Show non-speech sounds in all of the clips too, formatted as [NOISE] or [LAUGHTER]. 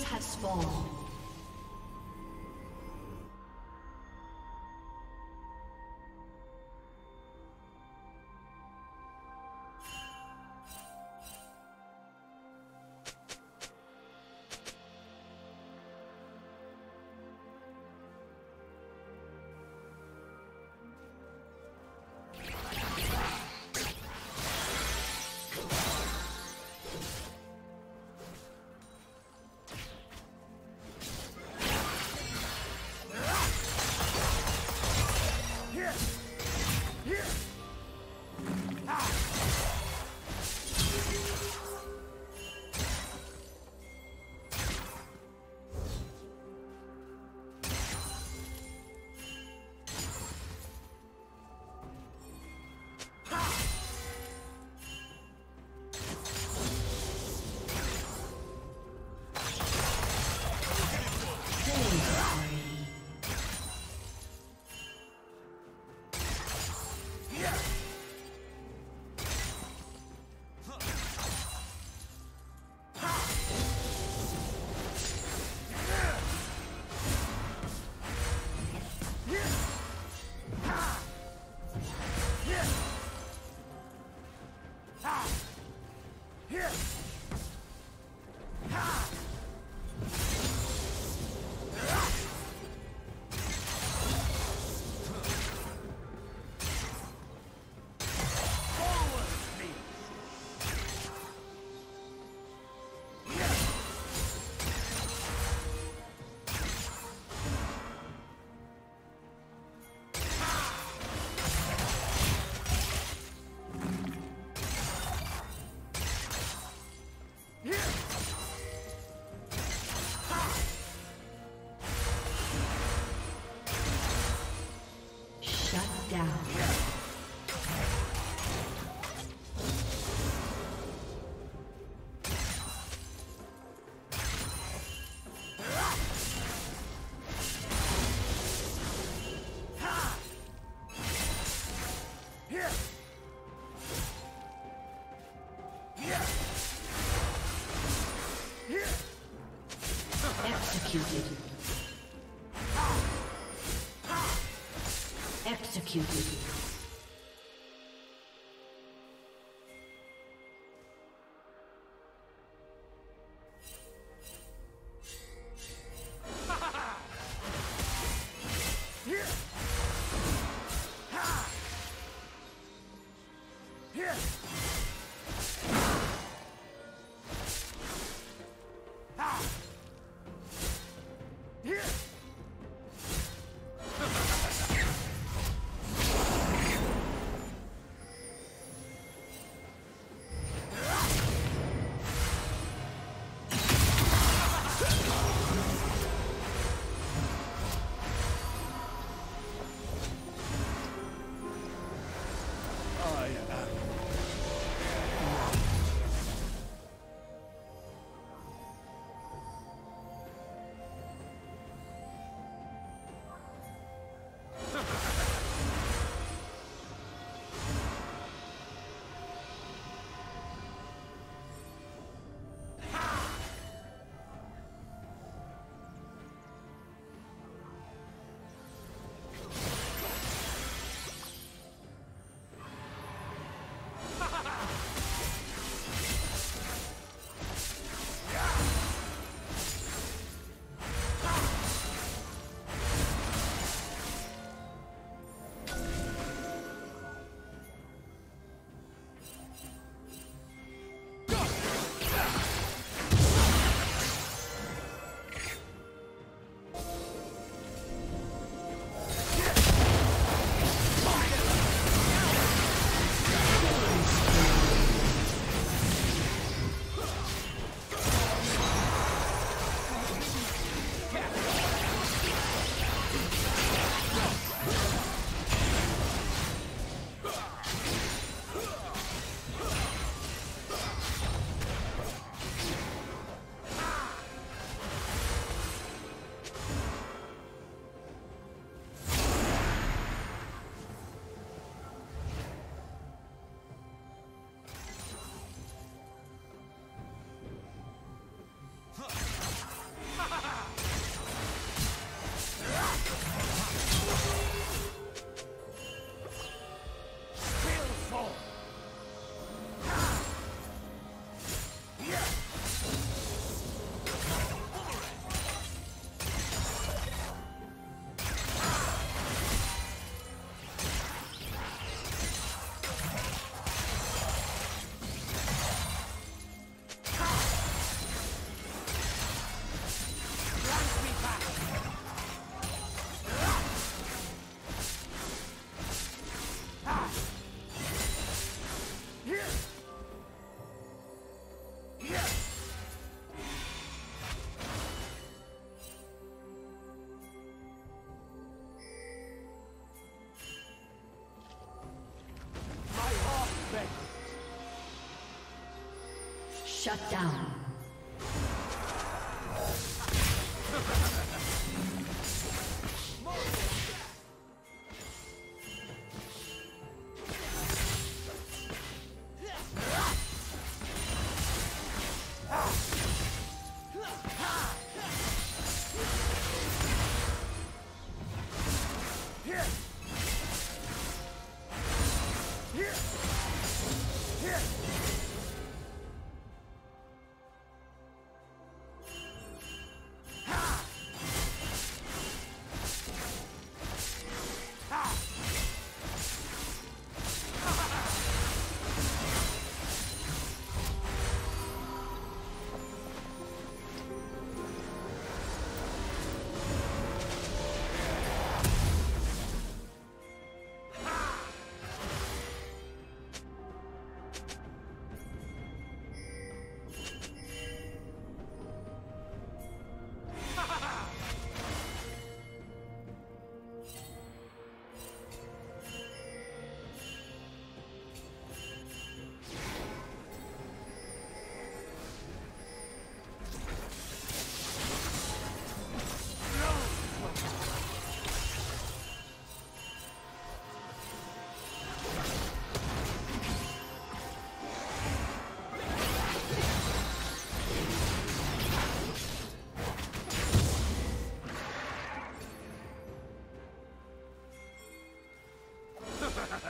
Minions have spawned. Executed. Executed. Down. [LAUGHS]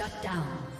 Shut down.